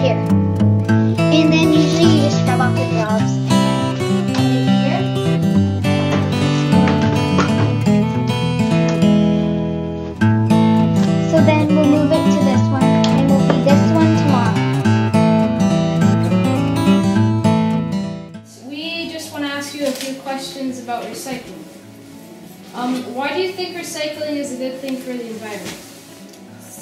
here. And then usually you just rub off the gloves. So then we'll move it to this one, and we'll this one tomorrow. We just want to ask you a few questions about recycling. Um, why do you think recycling is a good thing for the environment?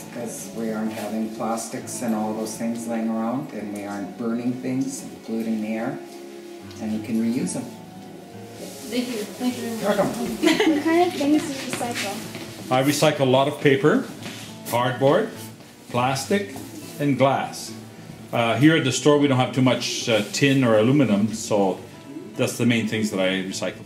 Because we aren't having plastics and all those things laying around, and we aren't burning things, polluting the air, and you can reuse them. Thank you. Thank you very much. You're welcome. What kind of things do you recycle? I recycle a lot of paper, cardboard, plastic, and glass. Uh, here at the store, we don't have too much uh, tin or aluminum, so that's the main things that I recycle.